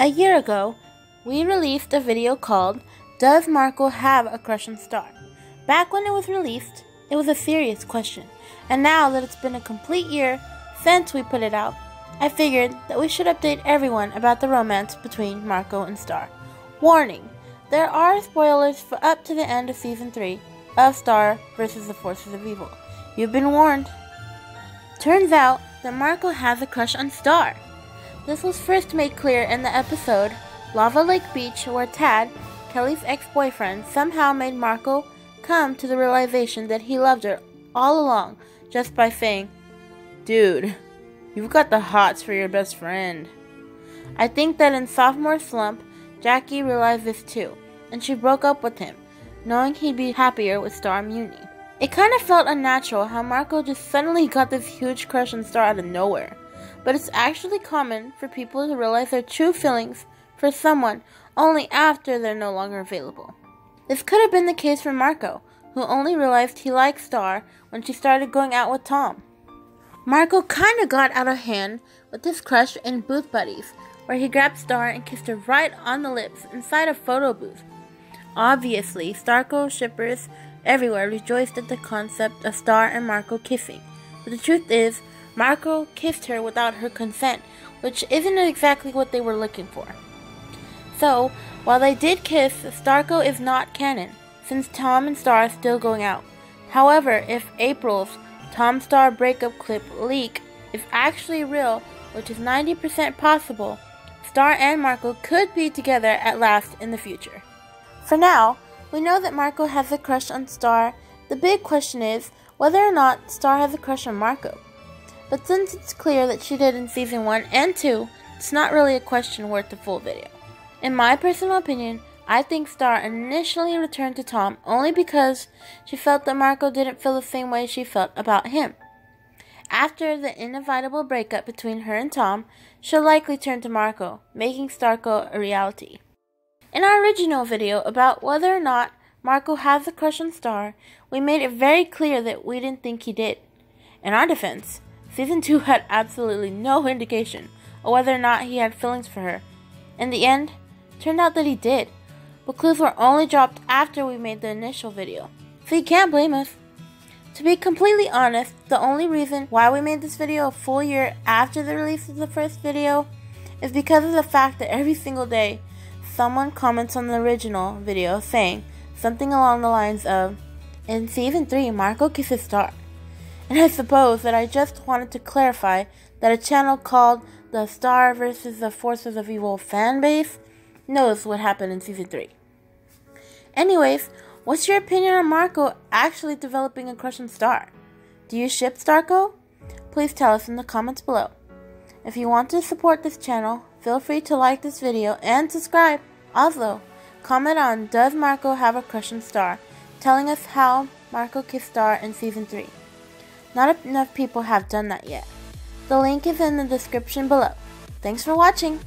A year ago, we released a video called Does Marco Have a Crush on Star? Back when it was released, it was a serious question, and now that it's been a complete year since we put it out, I figured that we should update everyone about the romance between Marco and Star. Warning! There are spoilers for up to the end of season 3 of Star vs. the Forces of Evil. You've been warned. Turns out that Marco has a crush on Star. This was first made clear in the episode Lava Lake Beach, where Tad, Kelly's ex boyfriend, somehow made Marco come to the realization that he loved her all along just by saying, Dude, you've got the hots for your best friend. I think that in sophomore slump, Jackie realized this too, and she broke up with him, knowing he'd be happier with Star Muni. It kind of felt unnatural how Marco just suddenly got this huge crush on Star out of nowhere but it's actually common for people to realize their true feelings for someone only after they're no longer available. This could have been the case for Marco, who only realized he liked Star when she started going out with Tom. Marco kinda got out of hand with his crush in Booth Buddies, where he grabbed Star and kissed her right on the lips inside a photo booth. Obviously, Starco shippers everywhere rejoiced at the concept of Star and Marco kissing, but the truth is, Marco kissed her without her consent, which isn't exactly what they were looking for. So, while they did kiss, Starco is not canon, since Tom and Star are still going out. However, if April's Tom Star breakup clip leak is actually real, which is 90% possible, Star and Marco could be together at last in the future. For now, we know that Marco has a crush on Star. The big question is whether or not Star has a crush on Marco. But since it's clear that she did in season 1 and 2, it's not really a question worth the full video. In my personal opinion, I think Star initially returned to Tom only because she felt that Marco didn't feel the same way she felt about him. After the inevitable breakup between her and Tom, she'll likely turn to Marco, making Starco a reality. In our original video about whether or not Marco has a crush on Star, we made it very clear that we didn't think he did. In our defense, Season 2 had absolutely no indication of whether or not he had feelings for her. In the end, turned out that he did, but clues were only dropped after we made the initial video, so you can't blame us. To be completely honest, the only reason why we made this video a full year after the release of the first video is because of the fact that every single day someone comments on the original video saying something along the lines of, In season 3, Marco kisses Star. And I suppose that I just wanted to clarify that a channel called the Star vs. the Forces of Evil fan base knows what happened in season 3. Anyways, what's your opinion on Marco actually developing a crush on Star? Do you ship Starco? Please tell us in the comments below. If you want to support this channel, feel free to like this video and subscribe. Also, comment on Does Marco have a crush on Star, telling us how Marco kissed Star in season 3. Not enough people have done that yet. The link is in the description below. Thanks for watching!